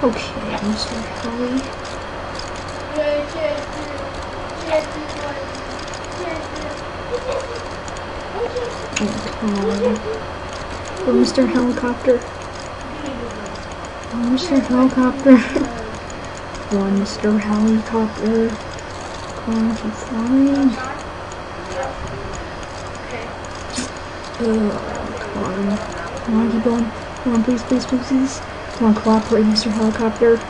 Okay, Mr. Helly. Oh, come on. Oh, Mr. Helicopter. Oh, Mr. Helicopter. On, Mr. Helicopter. Come on, keep flying. Ugh, come on. Come on, keep going. Come on, please, please, please, please. Come on, cooperate, Mr. Helicopter.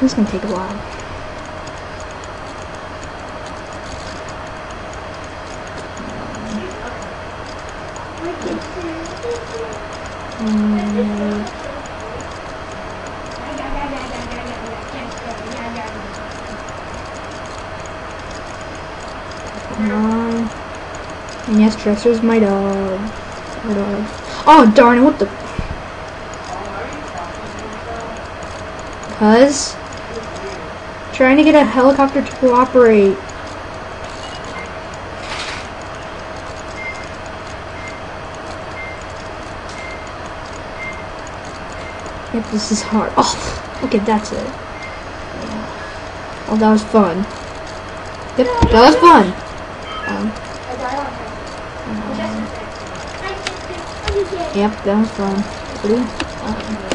This is gonna take a while. Mm, on. And yes, Chester's my dog. Oh, darn it, what the? Cuz? Trying to get a helicopter to cooperate. Yep, this is hard. Oh, okay, that's it. Oh, that was fun. Yep, that was fun. Um, yep, that was fun. Um,